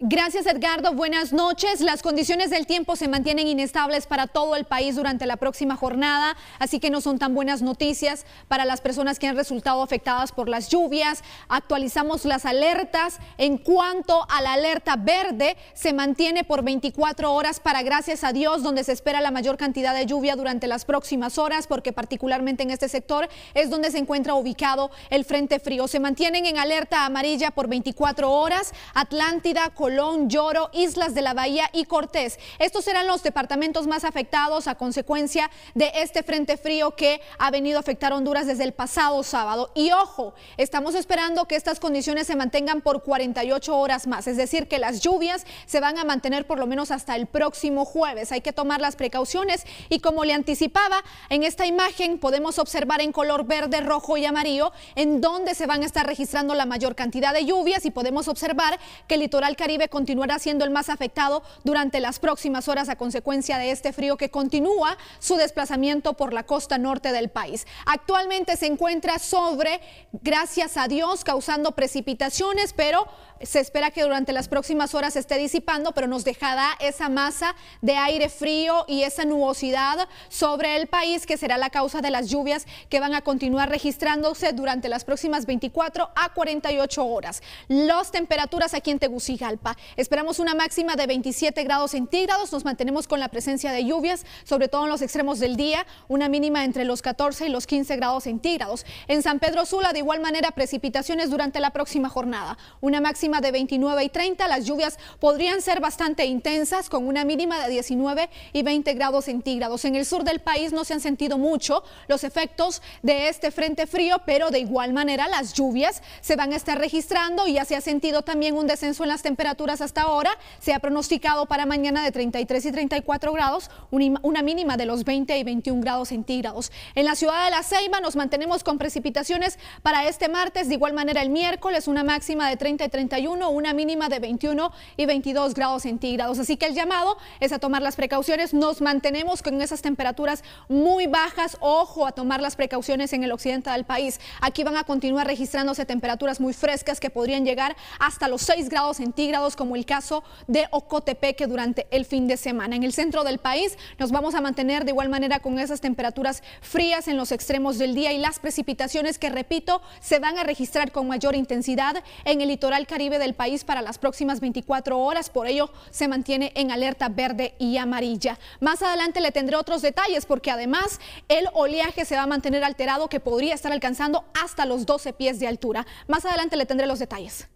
Gracias Edgardo, buenas noches. Las condiciones del tiempo se mantienen inestables para todo el país durante la próxima jornada, así que no son tan buenas noticias para las personas que han resultado afectadas por las lluvias. Actualizamos las alertas. En cuanto a la alerta verde, se mantiene por 24 horas para, gracias a Dios, donde se espera la mayor cantidad de lluvia durante las próximas horas, porque particularmente en este sector es donde se encuentra ubicado el Frente Frío. Se mantienen en alerta amarilla por 24 horas. Atlántida, Colón, Lloro, Islas de la Bahía y Cortés. Estos serán los departamentos más afectados a consecuencia de este frente frío que ha venido a afectar a Honduras desde el pasado sábado. Y ojo, estamos esperando que estas condiciones se mantengan por 48 horas más, es decir, que las lluvias se van a mantener por lo menos hasta el próximo jueves. Hay que tomar las precauciones y como le anticipaba, en esta imagen podemos observar en color verde, rojo y amarillo en donde se van a estar registrando la mayor cantidad de lluvias y podemos observar que el litoral caribe continuará siendo el más afectado durante las próximas horas a consecuencia de este frío que continúa su desplazamiento por la costa norte del país. Actualmente se encuentra sobre, gracias a Dios, causando precipitaciones, pero se espera que durante las próximas horas esté disipando, pero nos dejará esa masa de aire frío y esa nubosidad sobre el país que será la causa de las lluvias que van a continuar registrándose durante las próximas 24 a 48 horas. Las temperaturas aquí en Tegucigalpa Esperamos una máxima de 27 grados centígrados. Nos mantenemos con la presencia de lluvias, sobre todo en los extremos del día, una mínima entre los 14 y los 15 grados centígrados. En San Pedro Sula, de igual manera, precipitaciones durante la próxima jornada. Una máxima de 29 y 30. Las lluvias podrían ser bastante intensas, con una mínima de 19 y 20 grados centígrados. En el sur del país no se han sentido mucho los efectos de este frente frío, pero de igual manera las lluvias se van a estar registrando y ya se ha sentido también un descenso en las temperaturas hasta ahora. Se ha pronosticado para mañana de 33 y 34 grados, una mínima de los 20 y 21 grados centígrados. En la ciudad de La Ceiba nos mantenemos con precipitaciones para este martes, de igual manera el miércoles una máxima de 30 y 31, una mínima de 21 y 22 grados centígrados. Así que el llamado es a tomar las precauciones. Nos mantenemos con esas temperaturas muy bajas. Ojo a tomar las precauciones en el occidente del país. Aquí van a continuar registrándose temperaturas muy frescas que podrían llegar hasta los 6 grados centígrados como el caso de Ocotepeque durante el fin de semana. En el centro del país nos vamos a mantener de igual manera con esas temperaturas frías en los extremos del día y las precipitaciones que, repito, se van a registrar con mayor intensidad en el litoral caribe del país para las próximas 24 horas. Por ello, se mantiene en alerta verde y amarilla. Más adelante le tendré otros detalles porque además el oleaje se va a mantener alterado que podría estar alcanzando hasta los 12 pies de altura. Más adelante le tendré los detalles.